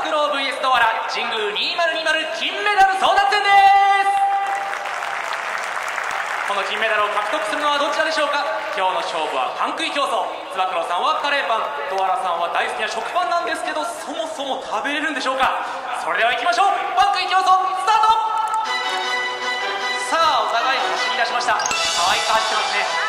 クロー VS ドアラ神宮2020金メダル争奪戦ですこの金メダルを獲得するのはどちらでしょうか今日の勝負はパン食い競争つば九郎さんはカレーパンドアラさんは大好きな食パンなんですけどそもそも食べれるんでしょうかそれでは行きましょうパン食い競争スタートさあお互い走り出しました。可愛く走ってますね。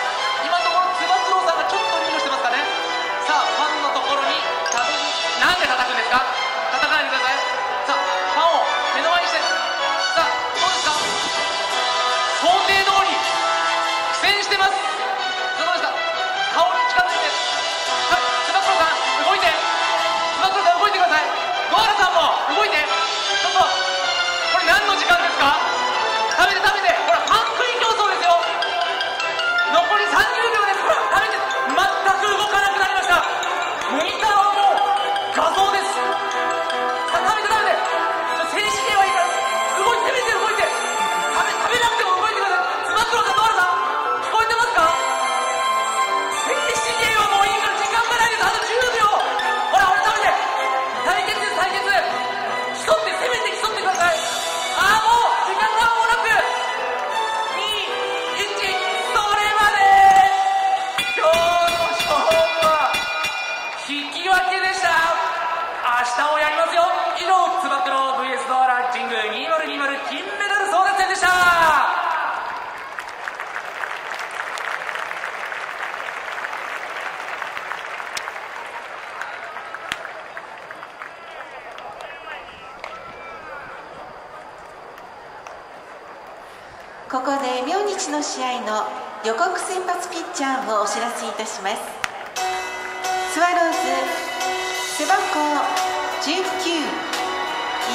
明日もやりますよ。以上つば九郎 VS ドアラ神宮2020金メダル争奪戦でした。ここで明日の試合の予告先発ピッチャーをお知らせいたします。スワローズ背番号19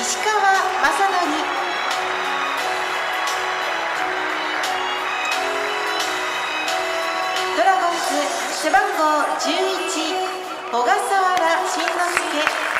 石川雅則。ドラゴンズ背番号11小笠原慎之介。